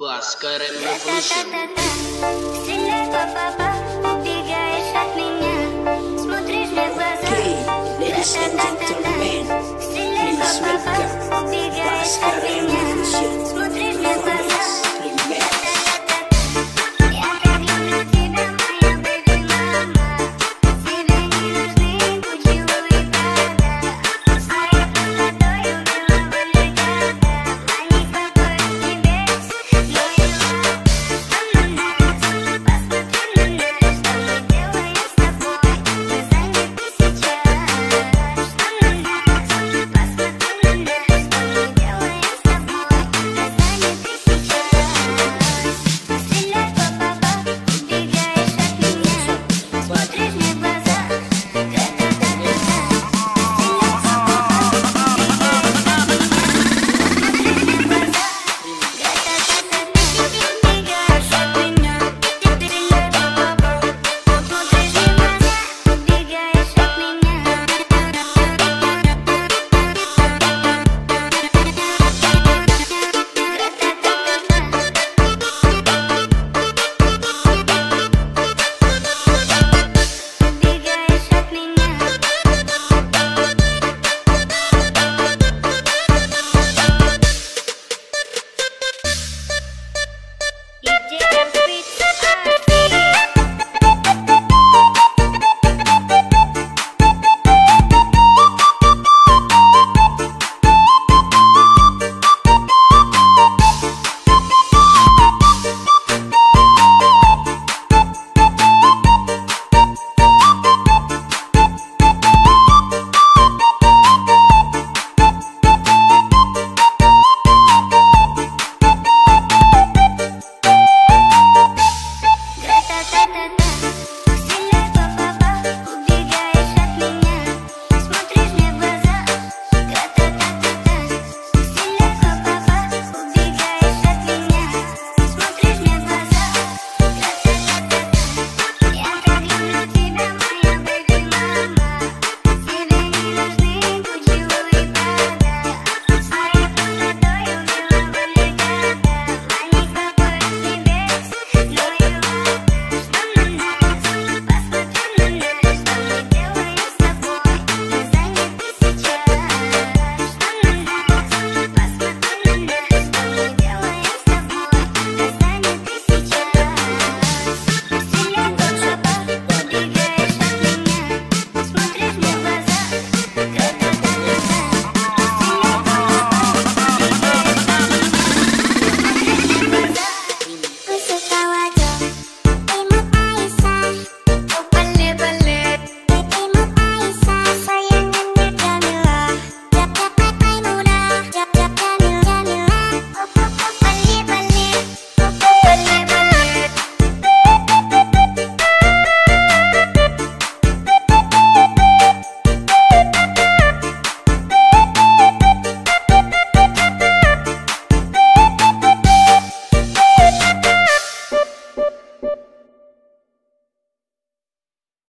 Baskar Revolution. that